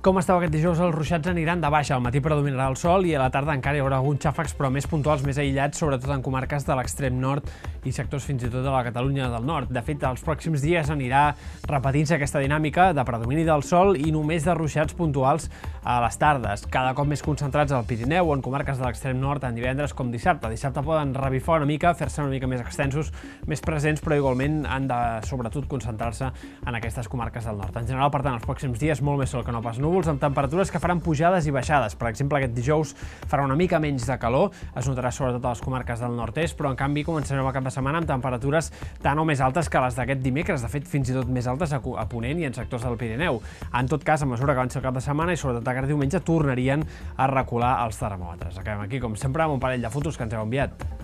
Com estava aquest dijous, els ruixats aniran de baixa. Al matí predominarà el sol i a la tarda encara hi haurà alguns xàfecs, però més puntuals, més aïllats, sobretot en comarques de l'extrem nord i sectors fins i tot de la Catalunya del nord. De fet, els pròxims dies anirà repetint-se aquesta dinàmica de predomini del sol i només de ruixats puntuals a les tardes, cada cop més concentrats al Pirineu o en comarques de l'extrem nord tant divendres com dissabte. Dissabte poden revifar una mica, fer-se una mica més extensos, més presents, però igualment han de, sobretot, concentrar-se en aquestes comarques del nord. En general, per tant, els pròxims dies molt més sol que no pas núvols, amb temperatures que faran pujades i baixades. Per exemple, aquest dijous farà una mica menys de calor, es notarà sobretot a les comarques del nord-est, però en canvi començarem el cap de setmana amb temperatures tan o més altes que les d'aquest dimecres, de fet fins i tot més altes a, a Ponent i en sectors del Pirineu. En tot cas, a mesura que avanci el cap de setmana i sobretot aquest diumenge tornarien a recular els termòmetres. Acabem aquí, com sempre, amb un parell de fotos que ens heu enviat.